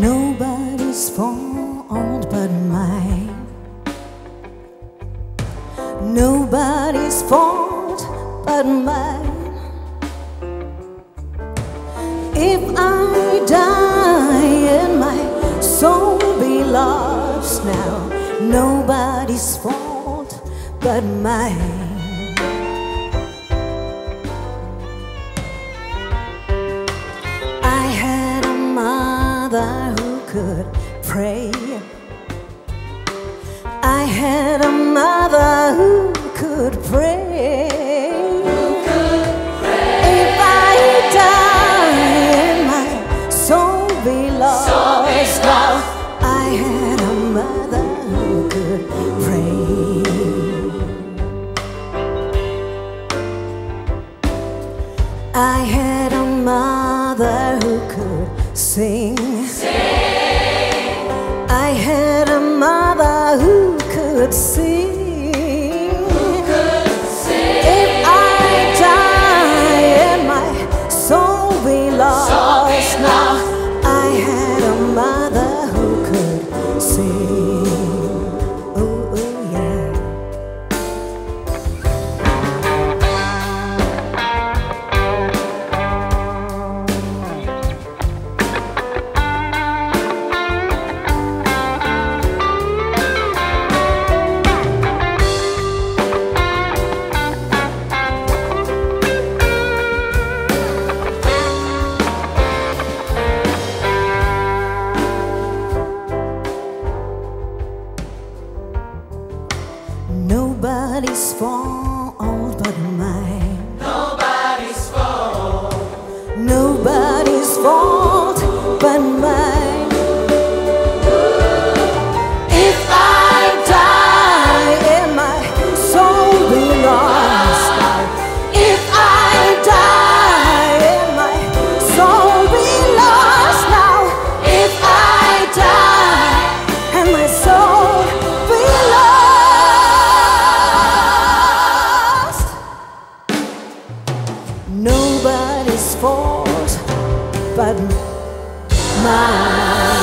Nobody's fault but mine. Nobody's fault but mine. If I die and my soul be lost now, nobody's fault but mine. Who could pray. I had a mother who could pray. If I die my soul be lost, I had a mother who could pray. I had a mother who could sing. I had a mother who could sing. Nobody's fault but mine. Nobody's fault. Nobody's fault nobody's fault but mine.